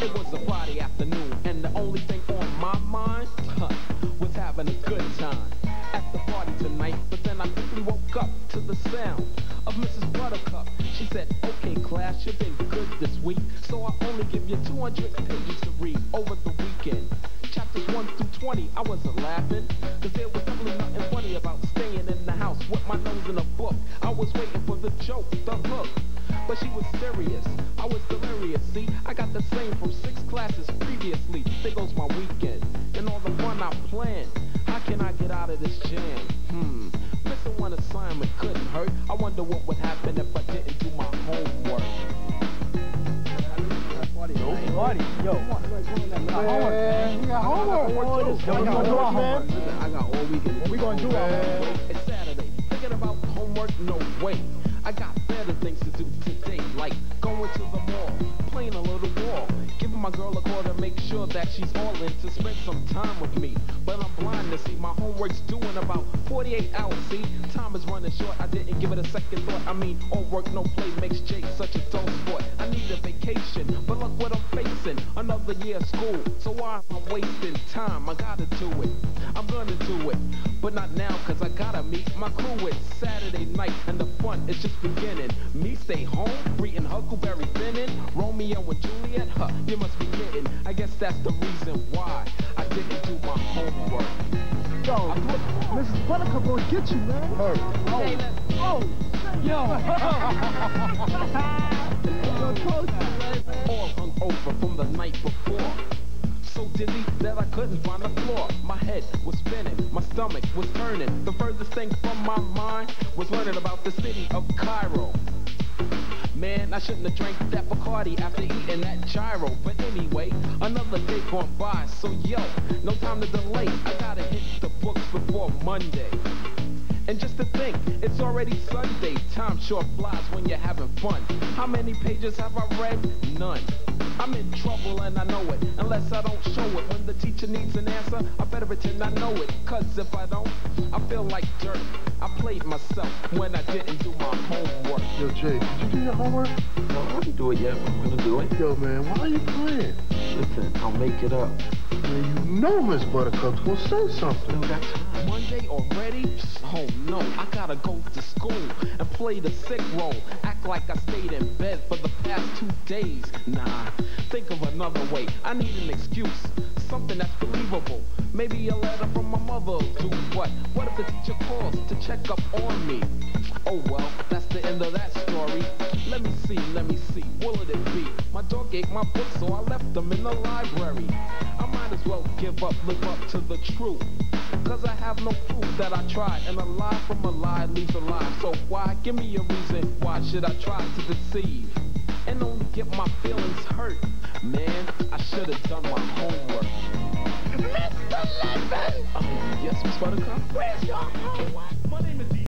It was a Friday afternoon, and the only thing on my mind huh, was having a good time at the party tonight. But then I quickly woke up to the sound of Mrs. Buttercup. She said, okay, class, you've been good this week, so I only give you 200 pages to read over the weekend. Chapters 1 through 20, I wasn't laughing, because there was definitely nothing funny about staying in the house with my nose in a book. I was waiting for the joke, the hook, but she was serious. I was delirious see, I got the same from six classes previously. There goes my weekend, and all the fun I planned. How can I get out of this jam? Hmm, missing one assignment couldn't hurt. I wonder what would happen if I didn't do my homework. Buddy, yo. Man, we got homework. Yo, we gonna do our homework. Listen, I got all weekend. We gonna do our homework. It's Saturday. Thinking about homework? No way. I got my girl a call to make sure that she's all in to spend some time with me. But I'm blind to see my homework's due in about 48 hours. See, time is running short. I didn't give it a second thought. I mean, all work, no play makes Jake such a dull Another year of school, so why am I wasting time? I gotta do it. I'm gonna do it, but not now, cause I gotta meet my crew. It's Saturday night, and the fun is just beginning. Me stay home, reading Huckleberry Finnin', Romeo and Juliet. Huh, you must be kidding. I guess that's the reason why I didn't do my homework. Yo, Mrs. Buttercup gonna get you, man. Her. Oh, oh. yo. all hung over from the night before. So dizzy that I couldn't find the floor. My head was spinning, my stomach was turning. The furthest thing from my mind was learning about the city of Cairo. Man, I shouldn't have drank that Bacardi after eating that gyro. But anyway, another day gone by. So yo, no time to delay. I gotta hit the books before Monday. And just to think, it's already Sunday. Time sure flies when you're having fun. How many pages have I read? None. I'm in trouble and I know it. Unless I don't show it. When the teacher needs an answer, I better pretend I know it. Cause if I don't, I feel like dirt. I played myself when I didn't do my homework. Yo, Jay, did you do your homework? No, I didn't do it yet, but I'm gonna do it. Yo, man, why are you playing? Listen, I'll make it up. Man, you know Miss Buttercup's gonna say something. Still got Monday already? Oh no, I gotta go to school and play the sick role. Act like I stayed in bed for the past two days. Nah, think of another way. I need an excuse, something that's believable. Maybe a letter from my mother do what? What if the teacher calls to check up on me? Oh well, see, let me see, will it be? My dog ate my book, so I left them in the library. I might as well give up, live up to the truth. Cause I have no proof that I tried, and a lie from a lie leaves a lie. So why? Give me a reason, why should I try to deceive? And only get my feelings hurt. Man, I should have done my homework. Mr. Levin, Oh, yes, Miss Buttercup? where's your homework?